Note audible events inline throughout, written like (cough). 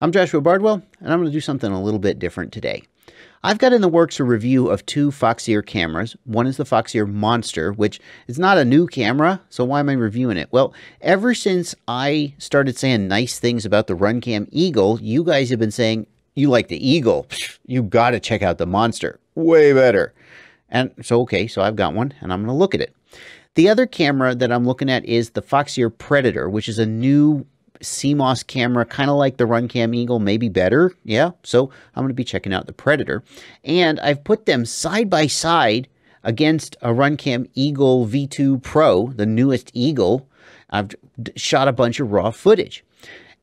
I'm Joshua Bardwell, and I'm going to do something a little bit different today. I've got in the works a review of two Foxeer cameras. One is the Foxeer Monster, which is not a new camera, so why am I reviewing it? Well, ever since I started saying nice things about the Runcam Eagle, you guys have been saying you like the Eagle. You got to check out the Monster. Way better. And so, okay, so I've got one, and I'm going to look at it. The other camera that I'm looking at is the Foxeer Predator, which is a new CMOS camera, kind of like the Runcam Eagle, maybe better. Yeah, so I'm going to be checking out the Predator. And I've put them side by side against a Runcam Eagle V2 Pro, the newest Eagle. I've shot a bunch of raw footage.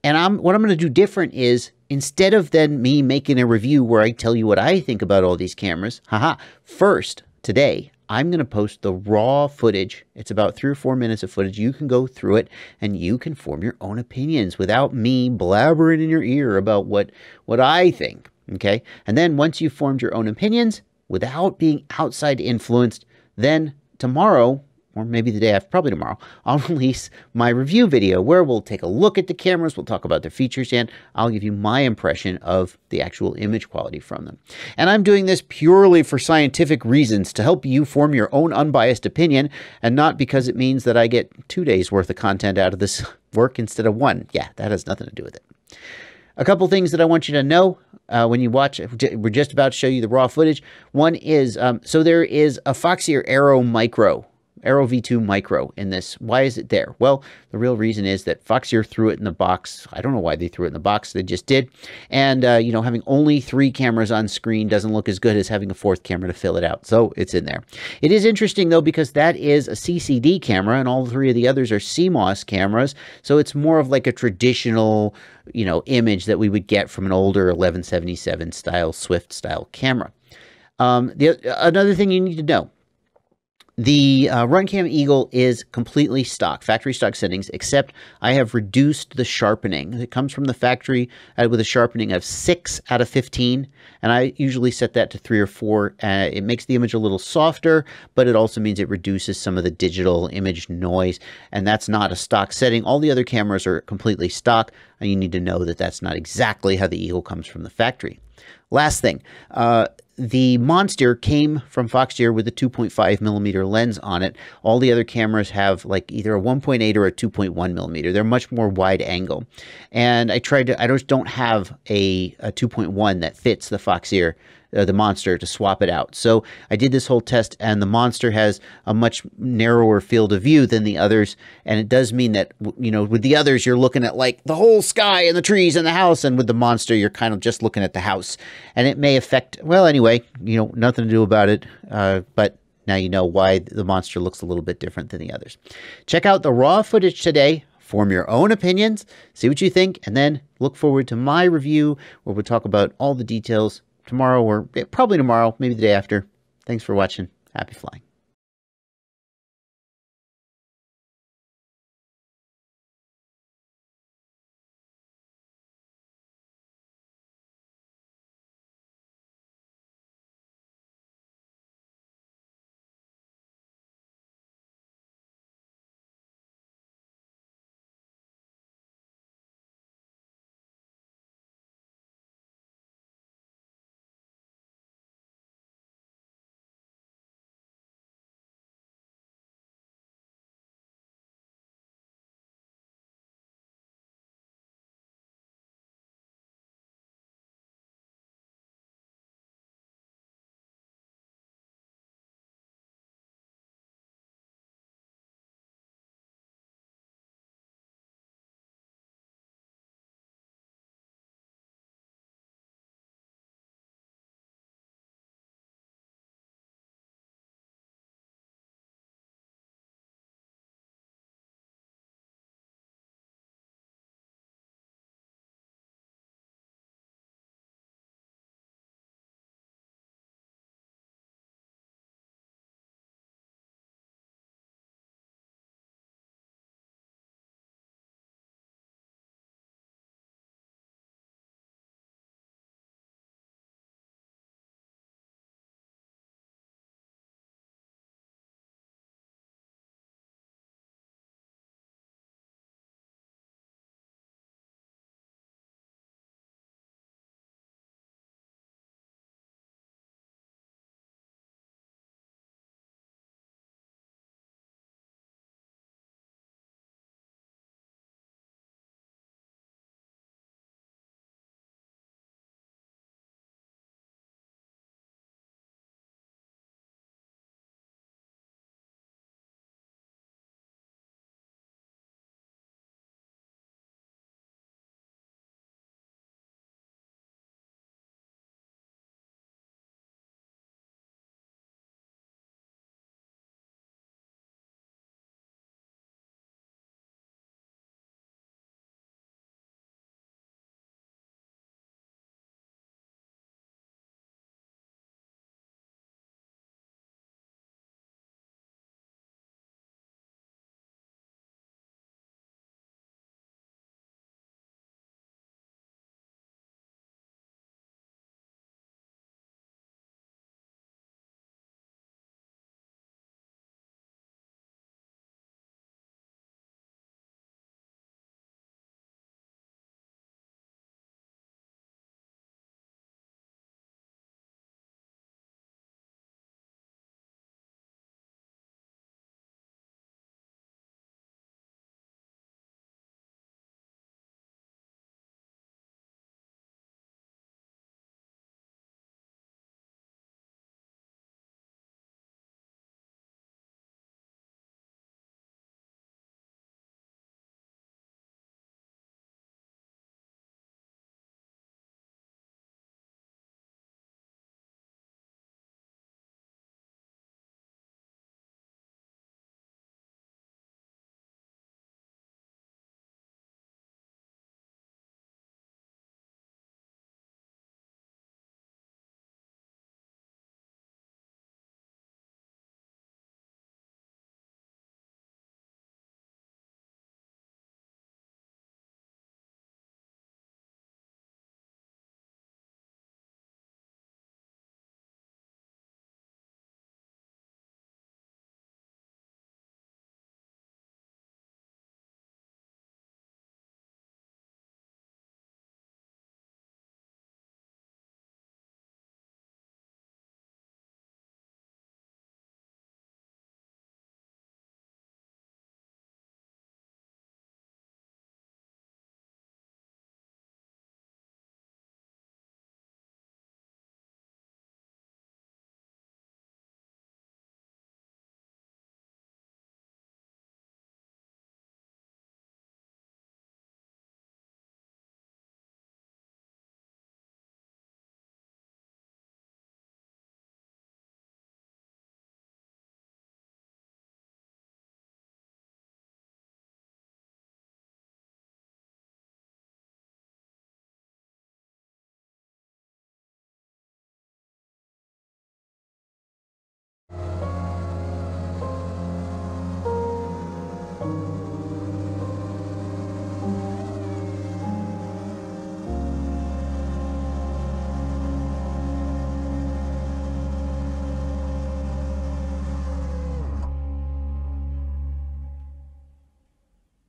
And I'm what I'm going to do different is instead of then me making a review where I tell you what I think about all these cameras, haha, first today I'm going to post the raw footage. It's about three or four minutes of footage. You can go through it and you can form your own opinions without me blabbering in your ear about what, what I think. Okay. And then once you've formed your own opinions without being outside influenced, then tomorrow or maybe the day after, probably tomorrow, (laughs) I'll release my review video where we'll take a look at the cameras, we'll talk about their features, and I'll give you my impression of the actual image quality from them. And I'm doing this purely for scientific reasons to help you form your own unbiased opinion, and not because it means that I get two days worth of content out of this (laughs) work instead of one. Yeah, that has nothing to do with it. A couple things that I want you to know uh, when you watch, we're just about to show you the raw footage. One is, um, so there is a Foxeer Arrow Micro Arrow V2 Micro in this. Why is it there? Well, the real reason is that Foxeer threw it in the box. I don't know why they threw it in the box. They just did. And, uh, you know, having only three cameras on screen doesn't look as good as having a fourth camera to fill it out. So it's in there. It is interesting, though, because that is a CCD camera and all three of the others are CMOS cameras. So it's more of like a traditional, you know, image that we would get from an older 1177 style Swift style camera. Um, the, another thing you need to know the uh, Runcam Eagle is completely stock, factory stock settings, except I have reduced the sharpening. It comes from the factory uh, with a sharpening of 6 out of 15, and I usually set that to 3 or 4. Uh, it makes the image a little softer, but it also means it reduces some of the digital image noise, and that's not a stock setting. All the other cameras are completely stock, and you need to know that that's not exactly how the Eagle comes from the factory. Last thing, uh, the Monster came from Foxeer with a 2.5 millimeter lens on it. All the other cameras have like either a 1.8 or a 2.1 millimeter. They're much more wide angle. And I tried to, I just don't have a, a 2.1 that fits the Foxeer uh, the monster to swap it out. So I did this whole test, and the monster has a much narrower field of view than the others. And it does mean that, you know, with the others, you're looking at like the whole sky and the trees and the house. And with the monster, you're kind of just looking at the house. And it may affect, well, anyway, you know, nothing to do about it. Uh, but now you know why the monster looks a little bit different than the others. Check out the raw footage today form your own opinions, see what you think, and then look forward to my review where we'll talk about all the details tomorrow or probably tomorrow, maybe the day after. Thanks for watching. Happy flying.